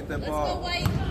get that Let's go, ball.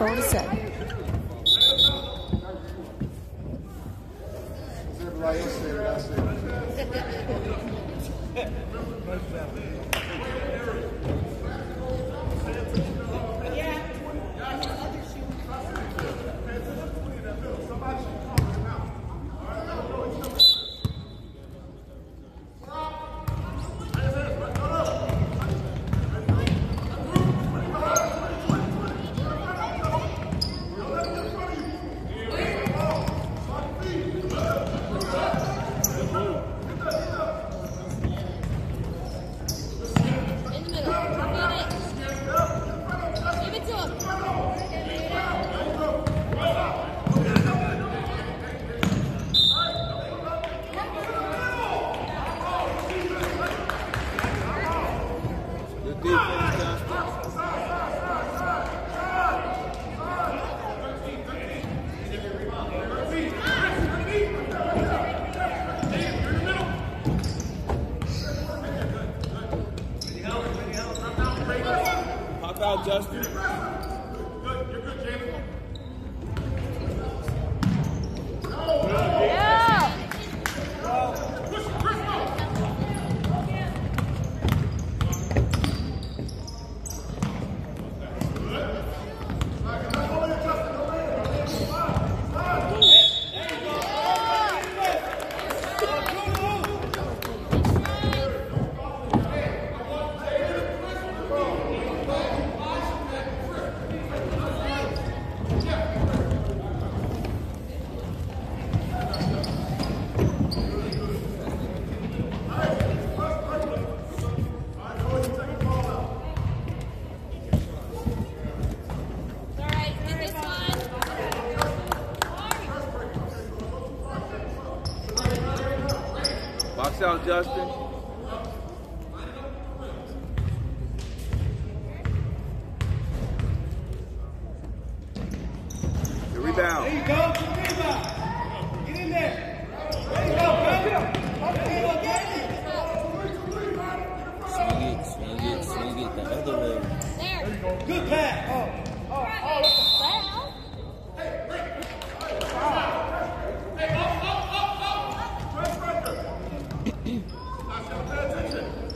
Four to seven. Everybody out, Justin. The rebound. There you go. Good rebound. Get in there. There you go, man. There you go, get it. Swing it, swing it, swing it the other way. There. Good pass.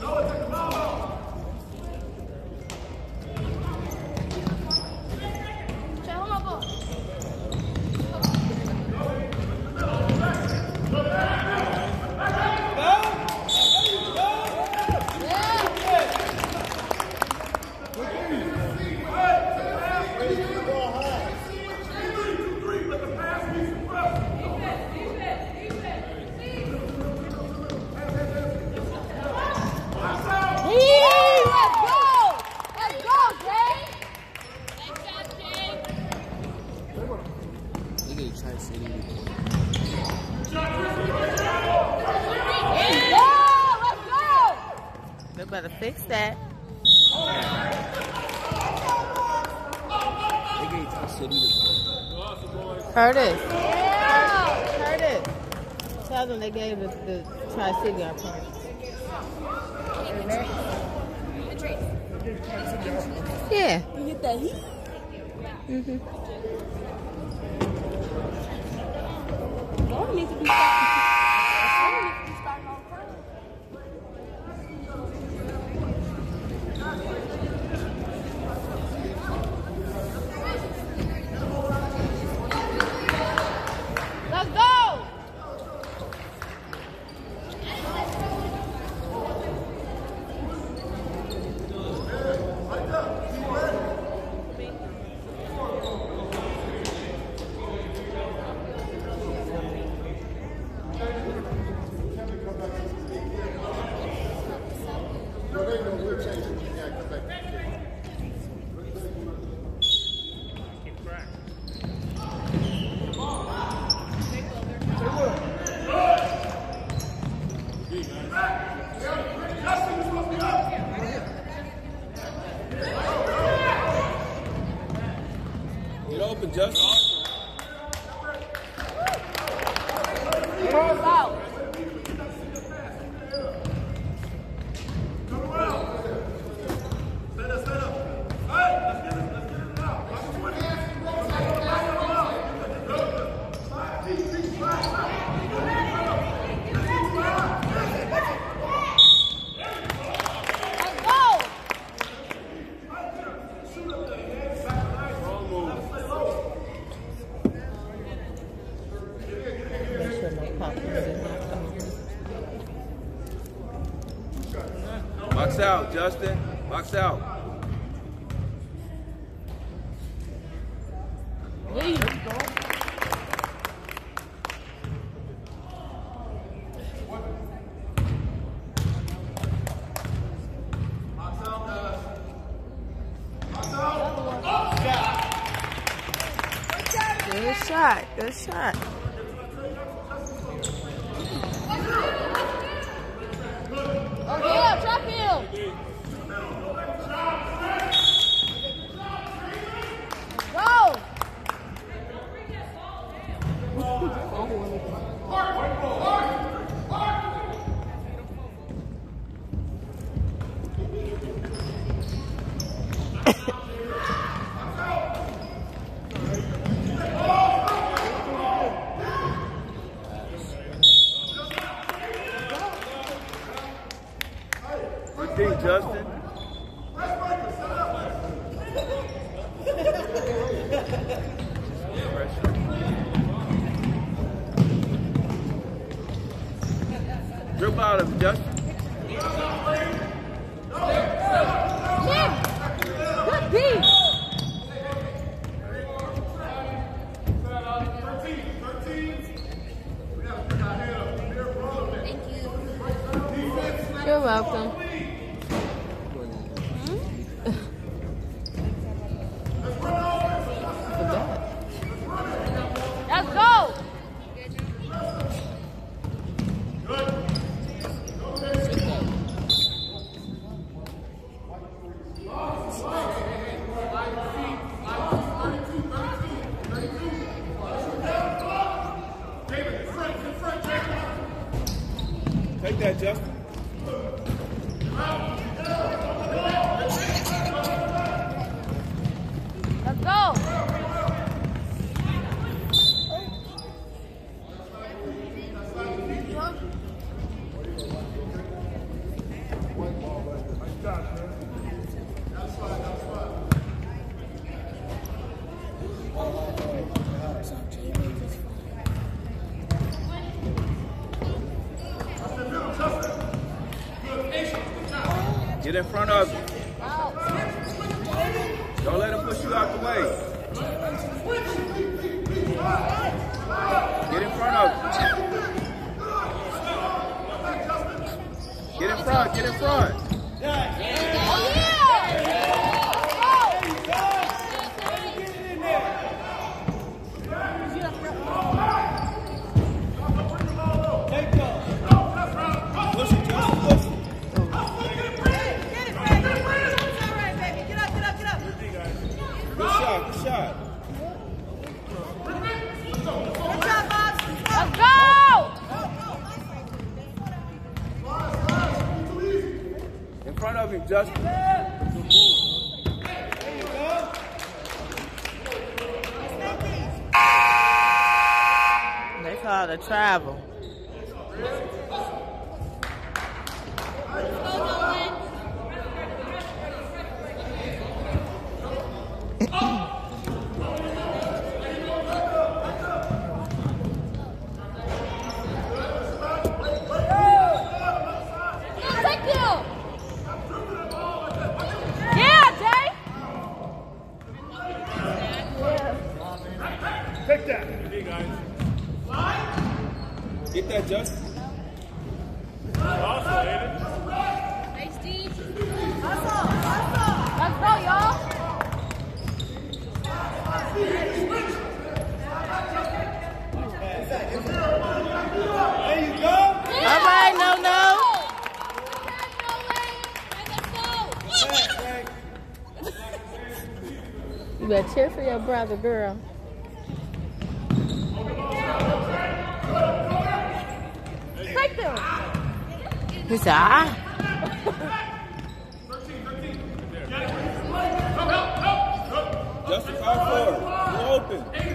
Show him a ball. Let's go! Let's go, Jay! Nice job, Jay! Look at Tri City. Yeah, let's go! They better fix that. They gave Tri City the Curtis. Yeah! Curtis. Tell them they gave us the Tri City our points. Yeah. You get that heat? Mm-hmm. Y'all It open, Justin. Justin. Box out. Leave. Good shot. Good shot. Oh yeah, trap him. Go. Good D, Justin. Dribble out of Justin. Kim. Good D. You're welcome. Let's go. Take that, Justin. Let's go. Get in front of him. Don't let him push you out the way. Get in front of him. Get in front, get in front. Oh yeah. Push it, Justin, push it. Good shot, good shot. Let's go. In front of him, Justin. They call it a travel. Take. Yeah, Jay. Take that. Hey, guys. Get that, Justin. Also, Aiden. Let's go, y'all. There you go. All right, no, no. You better cheer for your brother, girl. Who's that? Four. You're open.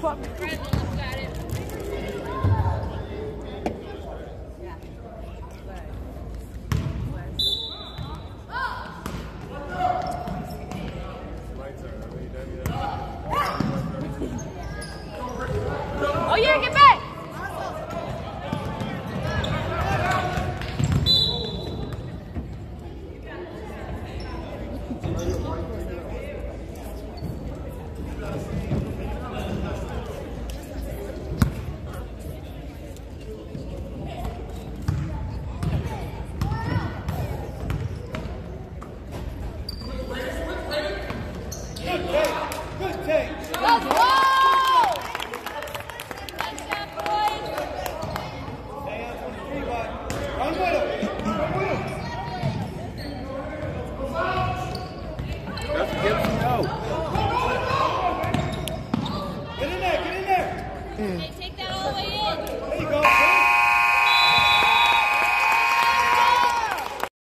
fuck. Let's go!